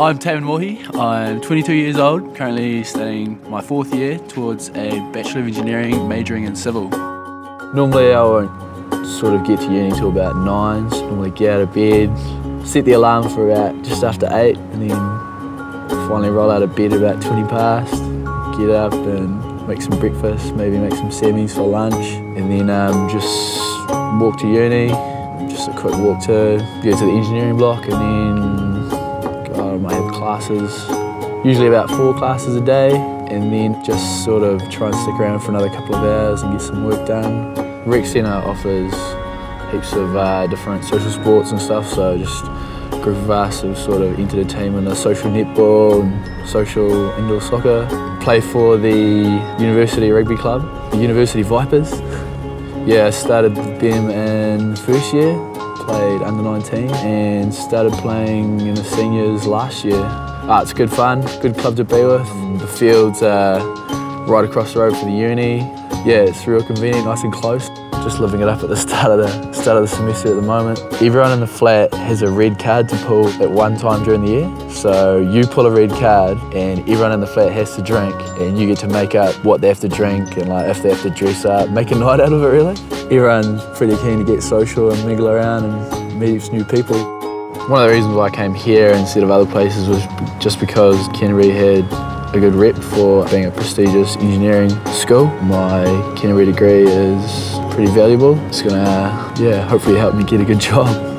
I'm Teimana Mohi. I'm 22 years old, currently studying my fourth year towards a Bachelor of Engineering, majoring in civil. Normally I won't sort of get to uni until about nine, so normally get out of bed, set the alarm for about just after eight, and then finally roll out of bed about 20 past, get up and make some breakfast, maybe make some semis for lunch, and then um, just walk to uni, just a quick walk to go to the engineering block, and then classes, usually about four classes a day, and then just sort of try and stick around for another couple of hours and get some work done. Rec Centre offers heaps of uh, different social sports and stuff, so just a group of us sort of entered a team in social netball and social indoor soccer. Play for the University Rugby Club, the University Vipers. Yeah, I started them in first year, played under 19 and started playing in the seniors last year. Ah, it's good fun, good club to be with. The field's uh, right across the road from the uni. Yeah, it's real convenient, nice and close. Just living it up at the start of the start of the semester at the moment. Everyone in the flat has a red card to pull at one time during the year. So you pull a red card and everyone in the flat has to drink and you get to make up what they have to drink and like if they have to dress up, make a night out of it really. Everyone's pretty keen to get social and mingle around and meet new people. One of the reasons why I came here instead of other places was just because Canterbury had a good rep for being a prestigious engineering school. My Canterbury degree is pretty valuable. It's gonna, yeah, hopefully help me get a good job.